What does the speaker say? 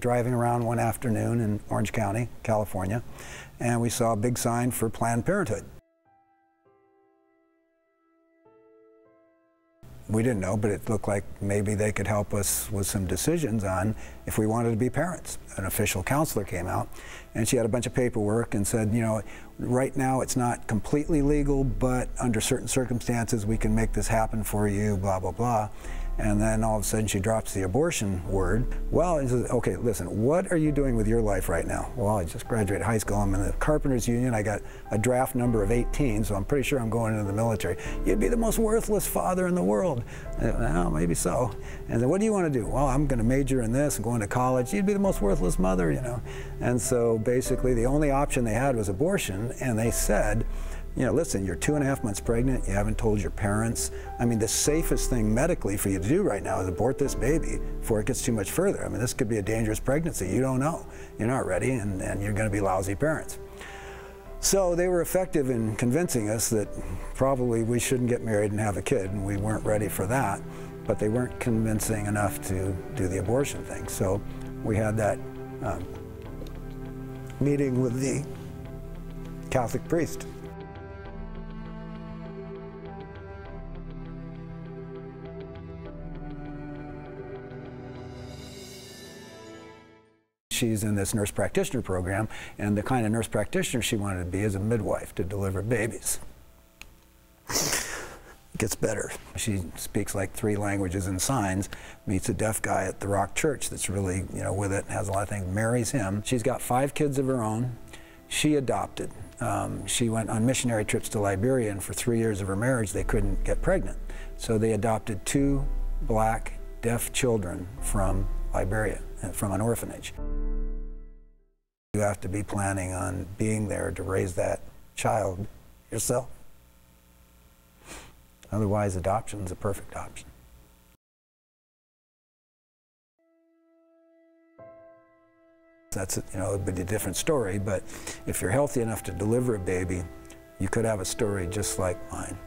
driving around one afternoon in Orange County, California, and we saw a big sign for Planned Parenthood. we didn't know, but it looked like maybe they could help us with some decisions on if we wanted to be parents. An official counselor came out, and she had a bunch of paperwork and said, you know, right now it's not completely legal, but under certain circumstances we can make this happen for you, blah, blah, blah. And then all of a sudden she drops the abortion word. Well, says, okay, listen, what are you doing with your life right now? Well, I just graduated high school. I'm in the Carpenters Union. I got a draft number of 18, so I'm pretty sure I'm going into the military. You'd be the most worthless father in the world. Uh, well, maybe so. And then what do you want to do? Well, I'm going to major in this and go into college. You'd be the most worthless mother, you know. And so basically the only option they had was abortion, and they said, you know, listen, you're two and a half months pregnant, you haven't told your parents. I mean, the safest thing medically for you to do right now is abort this baby before it gets too much further. I mean, this could be a dangerous pregnancy. You don't know. You're not ready, and, and you're going to be lousy parents. So they were effective in convincing us that probably we shouldn't get married and have a kid, and we weren't ready for that. But they weren't convincing enough to do the abortion thing. So we had that um, meeting with the Catholic priest. She's in this nurse practitioner program, and the kind of nurse practitioner she wanted to be is a midwife to deliver babies. Gets better. She speaks like three languages and signs, meets a deaf guy at the Rock Church that's really, you know, with it, has a lot of things, marries him. She's got five kids of her own. She adopted. Um, she went on missionary trips to Liberia, and for three years of her marriage, they couldn't get pregnant. So they adopted two black, deaf children from Liberia, uh, from an orphanage. You have to be planning on being there to raise that child yourself. Otherwise, adoption is a perfect option. That's, you know, it would be a different story, but if you're healthy enough to deliver a baby, you could have a story just like mine.